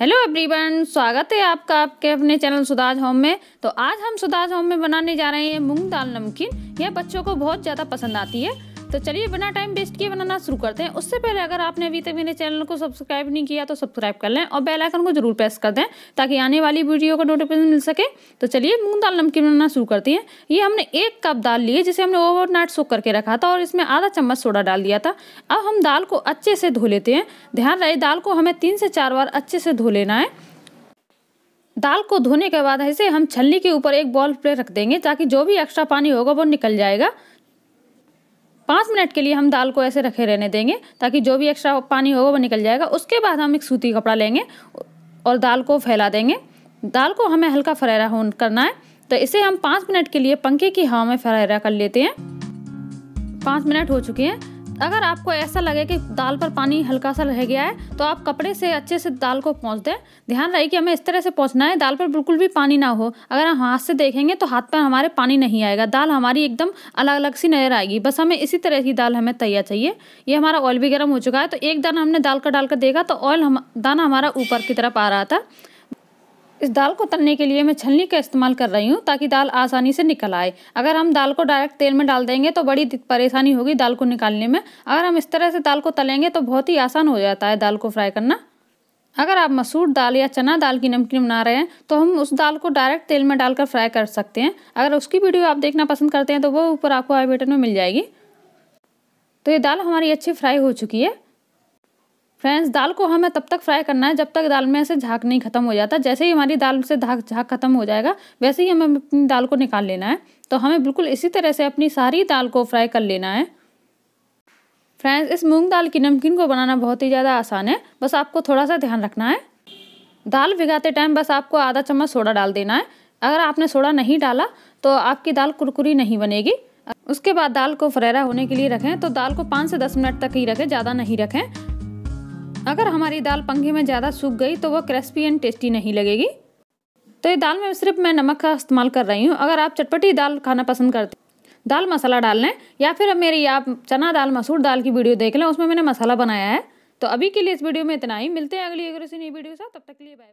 Hello everyone स्वागत है आपका आपके अपने चैनल सुदाज होम में। तो आज हम सुदाज होम में बनाने जा रहे हैं मूंग दाल नमकीन। यह बच्चों को बहुत ज़्यादा पसंद आती है। तो चलिए बिना टाइम वेस्ट किए बनाना शुरू करते हैं। उससे पहले अगर आपने अभी तक मेरे चैनल को सब्सक्राइब नहीं किया तो सब्सक्राइब कर लें और बेल आइकन को ज़रूर प्रेस कर दें ताकि आने वाली वीडियो का नोटिफिकेशन मिल सके। तो चलिए मूंग दाल नमकीन बनाना शुरू करती हैं। ये हमने एक कप दाल ली है जिसे हमने ओवरनाइट सोख करके रखा था और इसमें आधा चम्मच सोडा डाल दिया था। अब हम दाल को अच्छे से धो लेते हैं। ध्यान रहे, दाल को हमें तीन से चार बार अच्छे से धो लेना है। दाल को धोने के बाद ऐसे हम छलनी के ऊपर एक बॉल पे रख देंगे ताकि जो भी एक्स्ट्रा पानी होगा वो निकल जाएगा। पाँच मिनट के लिए हम दाल को ऐसे रखे रहने देंगे ताकि जो भी एक्स्ट्रा पानी होगा वो निकल जाएगा। उसके बाद हम एक सूती कपड़ा लेंगे और दाल को फैला देंगे। दाल को हमें हल्का फरेरा होन करना है तो इसे हम पाँच मिनट के लिए पंखे की हवा में फरेरा कर लेते हैं। पाँच मिनट हो चुके हैं। अगर आपको ऐसा लगे कि दाल पर पानी हल्का सा रह गया है तो आप कपड़े से अच्छे से दाल को पहुँच दें। ध्यान रहे कि हमें इस तरह से पहुँचना है, दाल पर बिल्कुल भी पानी ना हो। अगर हम हाथ से देखेंगे तो हाथ पर हमारे पानी नहीं आएगा। दाल हमारी एकदम अलग अलग सी नज़र आएगी। बस हमें इसी तरह की दाल हमें तैयार चाहिए। ये हमारा ऑयल भी गर्म हो चुका है तो एक दाना हमने दाल का डाल कर देखा तो ऑयल हम, दाना हमारा ऊपर की तरफ़ आ रहा था। इस दाल को तलने के लिए मैं छलनी का इस्तेमाल कर रही हूँ ताकि दाल आसानी से निकल आए। अगर हम दाल को डायरेक्ट तेल में डाल देंगे तो बड़ी परेशानी होगी दाल को निकालने में। अगर हम इस तरह से दाल को तलेंगे तो बहुत ही आसान हो जाता है दाल को फ्राई करना। अगर आप मसूर दाल या चना दाल की नमकीन बना रहे हैं तो हम उस दाल को डायरेक्ट तेल में डालकर फ्राई कर सकते हैं। अगर उसकी वीडियो आप देखना पसंद करते हैं तो वो ऊपर आपको आई बटन में मिल जाएगी। तो ये दाल हमारी अच्छी फ्राई हो चुकी है। फ्रेंड्स, दाल को हमें तब तक फ्राई करना है जब तक दाल में से झाग नहीं खत्म हो जाता। जैसे ही हमारी दाल से झाग झाग खत्म हो जाएगा, वैसे ही हमें अपनी दाल को निकाल लेना है। तो हमें बिल्कुल इसी तरह से अपनी सारी दाल को फ्राई कर लेना है। फ्रेंड्स, इस मूंग दाल की नमकीन को बनाना बहुत ही ज़्यादा आसान है। बस आपको थोड़ा सा ध्यान रखना है। दाल भिगाते टाइम बस आपको आधा चम्मच सोडा डाल देना है। अगर आपने सोडा नहीं डाला तो आपकी दाल कुरकुरी नहीं बनेगी। उसके बाद दाल को फ्रेरा होने के लिए रखें। तो दाल को पाँच से दस मिनट तक ही रखें, ज़्यादा नहीं रखें। अगर हमारी दाल पंखे में ज़्यादा सूख गई तो वह क्रिस्पी एंड टेस्टी नहीं लगेगी। तो ये दाल में सिर्फ़ मैं नमक का इस्तेमाल कर रही हूँ। अगर आप चटपटी दाल खाना पसंद करते दाल मसाला डाल लें, या फिर अब मेरी आप चना दाल, मसूर दाल की वीडियो देख लें, उसमें मैंने मसाला बनाया है। तो अभी के लिए इस वीडियो में इतना ही। मिलते हैं अगली अगर इसी नई वीडियो से तब तक के लिए बाय